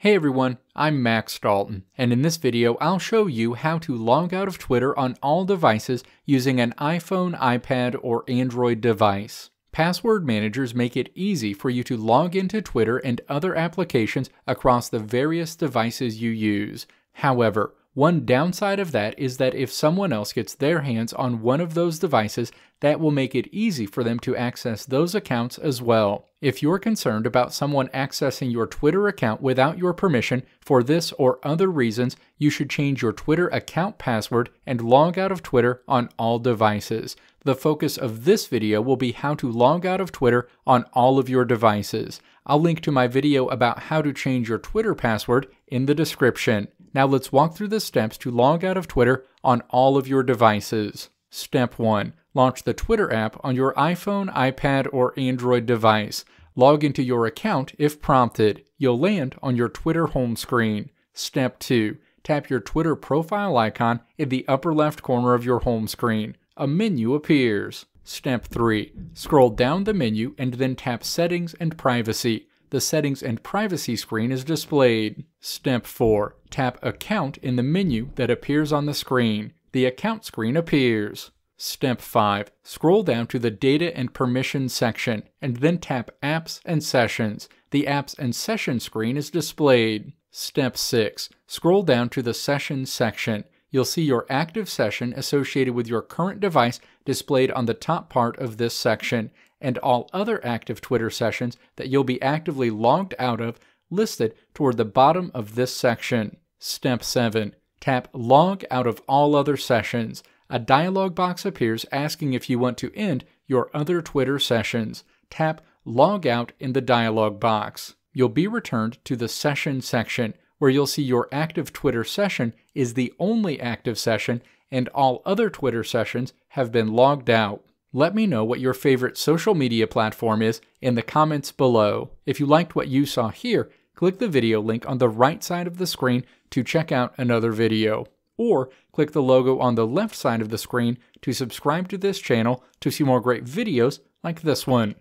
Hey everyone, I'm Max Dalton, and in this video I'll show you how to log out of Twitter on all devices using an iPhone, iPad, or Android device. Password managers make it easy for you to log into Twitter and other applications across the various devices you use. However, one downside of that is that if someone else gets their hands on one of those devices, that will make it easy for them to access those accounts as well. If you're concerned about someone accessing your Twitter account without your permission for this or other reasons, you should change your Twitter account password and log out of Twitter on all devices. The focus of this video will be how to log out of Twitter on all of your devices. I'll link to my video about how to change your Twitter password in the description. Now let's walk through the steps to log out of Twitter on all of your devices. Step 1. Launch the Twitter app on your iPhone, iPad, or Android device. Log into your account if prompted. You'll land on your Twitter home screen. Step 2. Tap your Twitter profile icon in the upper left corner of your home screen. A menu appears. Step 3. Scroll down the menu and then tap Settings and Privacy the Settings and Privacy screen is displayed. Step 4. Tap Account in the menu that appears on the screen. The Account screen appears. Step 5. Scroll down to the Data and Permissions section, and then tap Apps and Sessions. The Apps and Sessions screen is displayed. Step 6. Scroll down to the Sessions section. You'll see your active session associated with your current device displayed on the top part of this section, and all other active Twitter sessions that you'll be actively logged out of listed toward the bottom of this section. Step 7. Tap Log out of all other sessions. A dialog box appears asking if you want to end your other Twitter sessions. Tap Log out in the dialog box. You'll be returned to the Session section, where you'll see your active Twitter session is the only active session and all other Twitter sessions have been logged out. Let me know what your favorite social media platform is in the comments below. If you liked what you saw here, click the video link on the right side of the screen to check out another video. Or click the logo on the left side of the screen to subscribe to this channel to see more great videos like this one.